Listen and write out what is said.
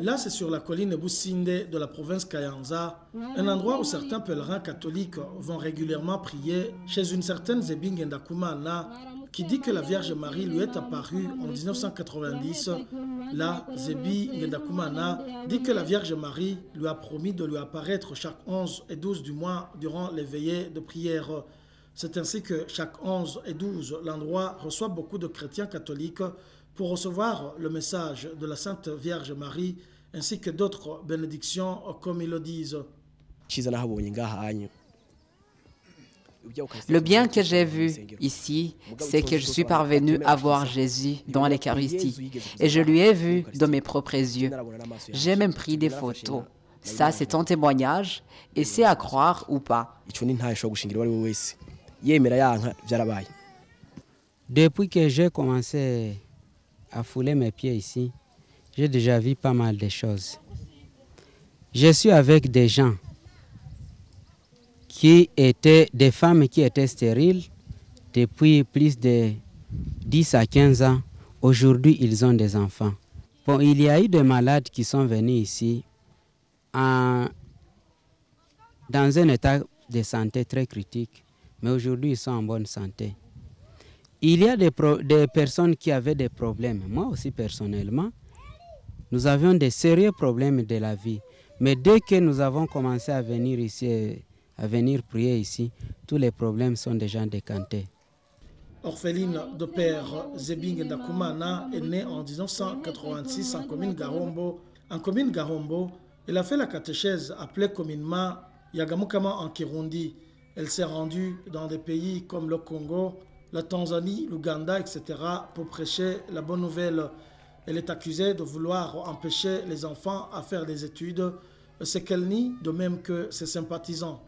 Là, c'est sur la colline Boussinde de la province Kayanza, un endroit où certains pèlerins catholiques vont régulièrement prier chez une certaine Zebing Ndakumana qui dit que la Vierge Marie lui est apparue en 1990. Là, Zebi Ngendakumana dit que la Vierge Marie lui a promis de lui apparaître chaque 11 et 12 du mois durant les veillées de prière. C'est ainsi que chaque 11 et 12, l'endroit reçoit beaucoup de chrétiens catholiques pour recevoir le message de la Sainte Vierge Marie ainsi que d'autres bénédictions comme ils le disent. Le bien que j'ai vu ici, c'est que je suis parvenu à voir Jésus dans l'Eucharistie et je lui ai vu de mes propres yeux. J'ai même pris des photos. Ça, c'est un témoignage et c'est à croire ou pas. Depuis que j'ai commencé à fouler mes pieds ici, j'ai déjà vu pas mal de choses. Je suis avec des gens qui étaient des femmes qui étaient stériles depuis plus de 10 à 15 ans. Aujourd'hui, ils ont des enfants. Bon, il y a eu des malades qui sont venus ici dans un état de santé très critique, mais aujourd'hui, ils sont en bonne santé. Il y a des, personnes qui avaient des problèmes. Moi aussi, personnellement, nous avions des sérieux problèmes de la vie. Mais dès que nous avons commencé à venir ici, à venir prier ici, tous les problèmes sont déjà décantés. Orpheline de père Zebing Ndakumana est née en 1986 en commune Garombo. En commune Garombo, elle a fait la catéchèse appelée communément Yagamukama en Kirundi. Elle s'est rendue dans des pays comme le Congo, la Tanzanie, l'Ouganda, etc. pour prêcher la bonne nouvelle. Elle est accusée de vouloir empêcher les enfants à faire des études, ce qu'elle nie, de même que ses sympathisants.